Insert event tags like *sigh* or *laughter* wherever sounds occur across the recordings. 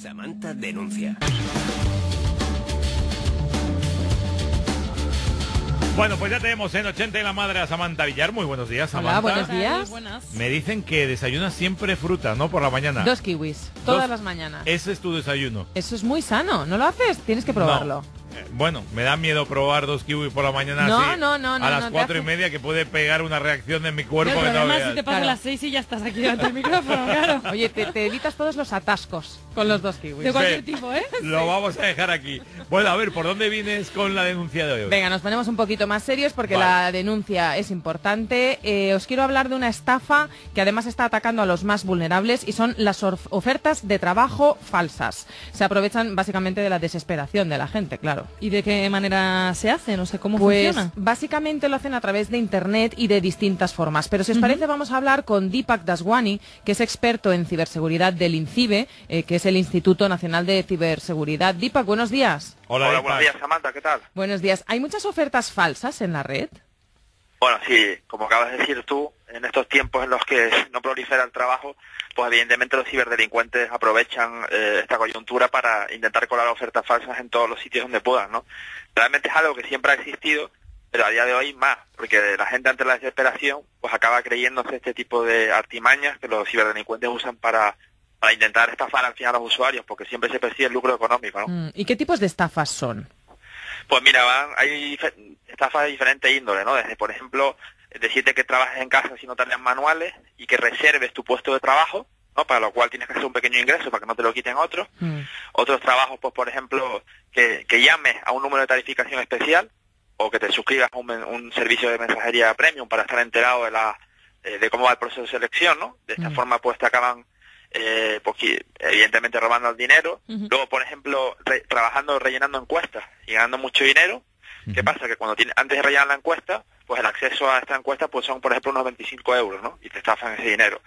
Samantha denuncia. Bueno, pues ya tenemos en 80 y la madre a Samantha Villar. Muy buenos días, Samantha. Hola, buenos días. Buenas. Me dicen que desayunas siempre fruta, ¿no? Por la mañana. Dos kiwis, todas Dos- las mañanas. Ese es tu desayuno. Eso es muy sano, ¿no lo haces? Tienes que probarlo. No. Bueno, me da miedo probar dos kiwis por la mañana No, así, no, no, no, a las no cuatro y media que puede pegar una reacción en mi cuerpo que no veas. si te pasa Claro. las seis y ya estás aquí delante del *laughs* micrófono, claro. Oye, te, te evitas todos los atascos con los dos kiwis. De cualquier Sí. tipo, ¿eh? Lo vamos a dejar aquí. Bueno, a ver, ¿por dónde vienes con la denuncia de hoy? Venga, nos ponemos un poquito más serios porque Vale. la denuncia es importante. Eh, os quiero hablar de una estafa que además está atacando a los más vulnerables y son las ofertas de trabajo falsas. Se aprovechan básicamente de la desesperación de la gente, claro. ¿Y de qué manera se hace? No sé cómo Pues funciona. básicamente lo hacen a través de internet y de distintas formas. Pero si os parece vamos a hablar con Deepak Daswani, que es experto en ciberseguridad del INCIBE, eh, que es el Instituto Nacional de Ciberseguridad. Deepak, buenos días. Hola, Hola, buenos días, Samantha, ¿qué tal? Buenos días. ¿Hay muchas ofertas falsas en la red? Bueno, sí, como acabas de decir tú, en estos tiempos en los que no prolifera el trabajo, pues evidentemente los ciberdelincuentes aprovechan eh, esta coyuntura para intentar colar ofertas falsas en todos los sitios donde puedan, ¿no? Realmente es algo que siempre ha existido, pero a día de hoy más, porque la gente ante la desesperación pues acaba creyéndose este tipo de artimañas que los ciberdelincuentes usan para, para intentar estafar al final a los usuarios, porque siempre se persigue el lucro económico, ¿no? Mm, ¿Y qué tipos de estafas son? Pues mira, van, hay estafas de diferente índole, ¿no? Desde, por ejemplo, decirte que trabajes en casa sin tareas manuales y que reserves tu puesto de trabajo, ¿no? Para lo cual tienes que hacer un pequeño ingreso para que no te lo quiten otros. Mm, Otros trabajos, pues por ejemplo, que, que llames a un número de tarificación especial o que te suscribas a un, un servicio de mensajería premium para estar enterado de la eh, de cómo va el proceso de selección, ¿no? De esta Mm. forma, pues te acaban, eh, pues, evidentemente robando el dinero. Luego, por ejemplo, re- trabajando, rellenando encuestas y ganando mucho dinero. ¿Qué pasa? Que cuando tiene, antes de rellenar la encuesta, pues el acceso a esta encuesta pues son, por ejemplo, unos 25 euros, ¿no? Y te estafan ese dinero.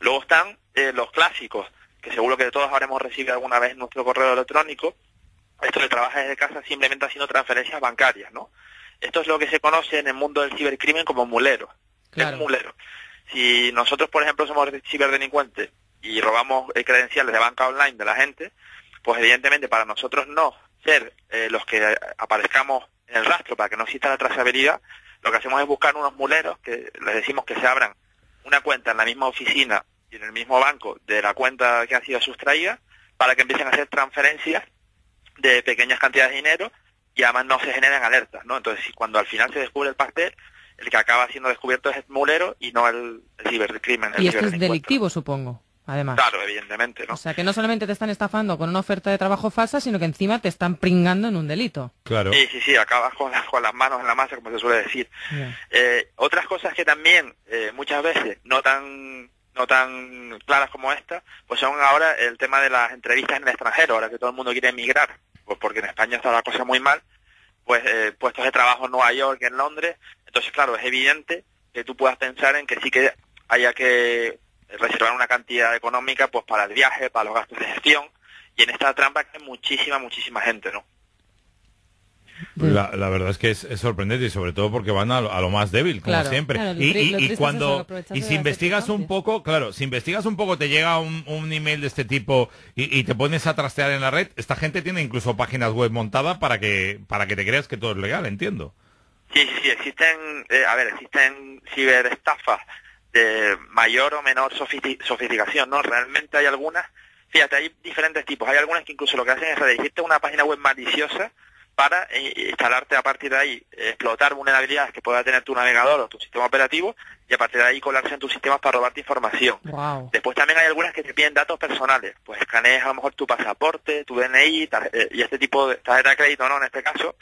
Luego están eh, los clásicos, que seguro que todos habremos recibido alguna vez en nuestro correo electrónico. Esto de trabajas desde casa simplemente haciendo transferencias bancarias, ¿no? Esto es lo que se conoce en el mundo del cibercrimen como mulero. ¿Qué Es Claro. un mulero. Si nosotros, por ejemplo, somos ciberdelincuentes y robamos eh, credenciales de banca online de la gente, pues evidentemente para nosotros no ser eh, los que aparezcamos en el rastro para que no exista la trazabilidad, lo que hacemos es buscar unos muleros que les decimos que se abran una cuenta en la misma oficina y en el mismo banco de la cuenta que ha sido sustraída para que empiecen a hacer transferencias de pequeñas cantidades de dinero y además no se generan alertas, ¿no? Entonces, si cuando al final se descubre el pastel, el que acaba siendo descubierto es el mulero y no el, el cibercrimen. el Y esto es delictivo, supongo, además. Claro, evidentemente, ¿no? O sea, que no solamente te están estafando con una oferta de trabajo falsa, sino que encima te están pringando en un delito. Claro. Sí, sí, sí, acabas con, las- con las manos en la masa, como se suele decir. Eh, otras cosas que también eh, muchas veces no tan no tan claras como esta, pues son ahora el tema de las entrevistas en el extranjero, ahora que todo el mundo quiere emigrar, pues porque en España está la cosa muy mal, pues eh, puestos de trabajo en Nueva York, en Londres, entonces claro, es evidente que tú puedas pensar en que sí que haya que reservar una cantidad económica pues para el viaje, para los gastos de gestión, y en esta trampa hay muchísima, muchísima gente, ¿no? La, la verdad es que es, es sorprendente y sobre todo porque van a, lo- a lo más débil, como Claro. siempre. Claro, y, y- cuando y si investigas un poco, claro, si investigas un poco te llega un, un email de este tipo y, y te pones a trastear en la red, esta gente tiene incluso páginas web montadas para que para que te creas que todo es legal, entiendo. Sí, sí, sí, existen, eh, a ver, existen ciberestafas de mayor o menor sofisti- sofisticación, ¿no? Realmente hay algunas, fíjate, hay diferentes tipos, hay algunas que incluso lo que hacen es redirigirte a una página web maliciosa para eh, instalarte a partir de ahí, explotar vulnerabilidades que pueda tener tu navegador o tu sistema operativo y a partir de ahí colarse en tus sistemas para robarte información. Wow. Después también hay algunas que te piden datos personales, pues escanees a lo mejor tu pasaporte, tu DNI eh, y este tipo de tarjeta de crédito, no en este caso,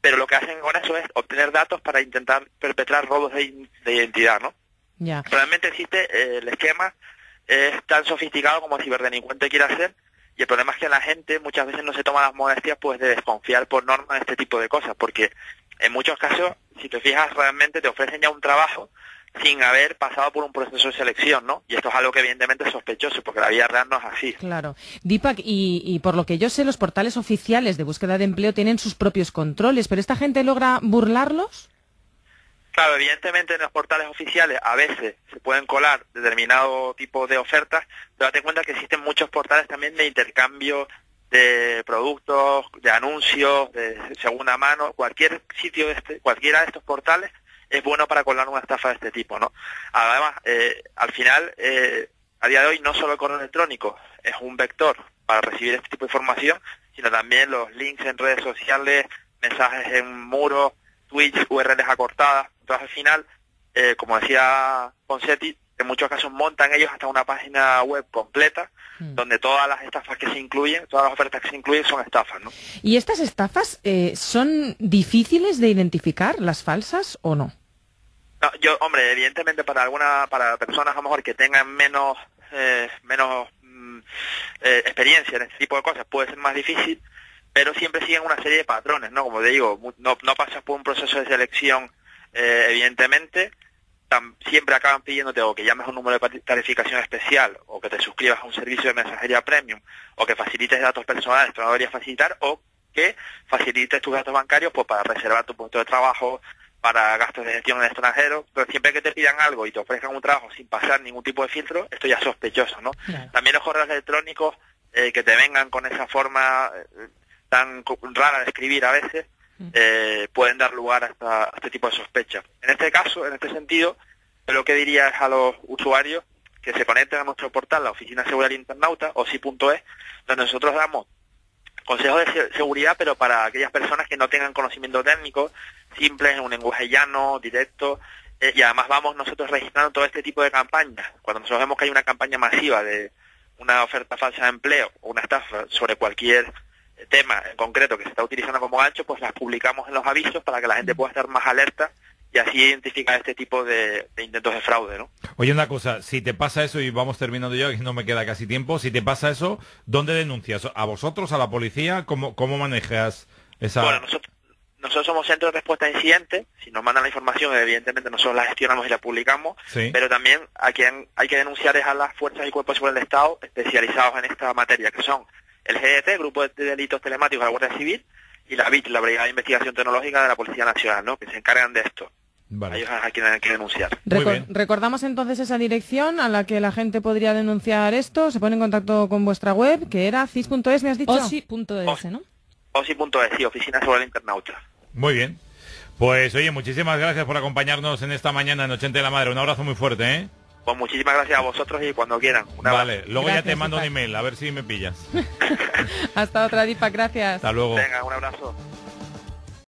pero lo que hacen con eso es obtener datos para intentar perpetrar robos de identidad, ¿no? Ya. Realmente existe eh, el esquema, es tan sofisticado como el ciberdelincuente quiere hacer, y el problema es que la gente muchas veces no se toma las molestias pues de desconfiar por norma de este tipo de cosas, porque en muchos casos, si te fijas, realmente te ofrecen ya un trabajo sin haber pasado por un proceso de selección, ¿no? Y esto es algo que evidentemente es sospechoso, porque la vida real no es así. Claro. Deepak, y, y por lo que yo sé, los portales oficiales de búsqueda de empleo tienen sus propios controles, pero ¿esta gente logra burlarlos? Claro, evidentemente en los portales oficiales a veces se pueden colar determinado tipo de ofertas, pero date cuenta que existen muchos portales también de intercambio de productos, de anuncios, de segunda mano, cualquier sitio de este, cualquiera de estos portales es bueno para colar una estafa de este tipo, ¿no? Además, eh, al final, eh, a día de hoy no solo el correo electrónico es un vector para recibir este tipo de información, sino también los links en redes sociales, mensajes en muros, tweets, URLs acortadas. Entonces, al final, eh, como decía Poncetti, en muchos casos montan ellos hasta una página web completa Mm. donde todas las estafas que se incluyen, todas las ofertas que se incluyen son estafas, ¿no? ¿Y estas estafas eh, son difíciles de identificar, las falsas o no? No, yo, hombre, evidentemente para alguna, para personas a lo mejor que tengan menos, eh, menos mm, eh, experiencia en este tipo de cosas puede ser más difícil, pero siempre siguen una serie de patrones, ¿no? Como te digo, no, no pasas por un proceso de selección, eh, evidentemente, tam- siempre acaban pidiéndote o que llames a un número de tarificación especial, o que te suscribas a un servicio de mensajería premium, o que facilites datos personales que no deberías facilitar, o que facilites tus datos bancarios pues para reservar tu puesto de trabajo, para gastos de gestión en el extranjero, pero siempre que te pidan algo y te ofrezcan un trabajo sin pasar ningún tipo de filtro, esto ya es sospechoso, ¿no? Claro. También los correos electrónicos eh, que te vengan con esa forma eh, tan rara de escribir a veces, eh, pueden dar lugar a, esta- a este tipo de sospechas. En este caso, en este sentido, lo que diría es a los usuarios que se conecten a nuestro portal, la Oficina Seguridad del Internauta, osi.es, donde nosotros damos consejos de se- seguridad, pero para aquellas personas que no tengan conocimiento técnico, simples, en un lenguaje llano, directo, eh, y además vamos nosotros registrando todo este tipo de campañas. Cuando nosotros vemos que hay una campaña masiva de una oferta falsa de empleo o una estafa sobre cualquier tema en concreto que se está utilizando como gancho, pues las publicamos en los avisos para que la gente pueda estar más alerta y así identificar este tipo de, de intentos de fraude, ¿no? Oye, una cosa, si te pasa eso, y vamos terminando ya, que no me queda casi tiempo, si te pasa eso, ¿dónde denuncias? ¿A vosotros, a la policía? ¿Cómo, cómo manejas esa...? Bueno, nosotros, nosotros somos centro de respuesta a incidentes. Si nos mandan la información, evidentemente nosotros la gestionamos y la publicamos. Sí. Pero también a quien hay que denunciar es a las fuerzas y cuerpos de seguridad del Estado especializados en esta materia, que son el GDT, Grupo de Delitos Telemáticos de la Guardia Civil, y la BIT, la Brigada de Investigación Tecnológica de la Policía Nacional, ¿no? que se encargan de esto. Vale. ellos a quienes hay que denunciar. Recor- recordamos entonces esa dirección a la que la gente podría denunciar esto. Se pone en contacto con vuestra web, que era cis.es, me has dicho. Osi.es, ¿no? OSI.es, sí, Oficina Seguridad del Internauta. Muy bien. Pues oye, muchísimas gracias por acompañarnos en esta mañana en 80 de la Madre. Un abrazo muy fuerte, ¿eh? Pues muchísimas gracias a vosotros y cuando quieran. Un abrazo. Vale, luego ya te mando un email, a ver si me pillas. *laughs* Hasta otra, Dipa, gracias. Hasta luego. Venga, un abrazo.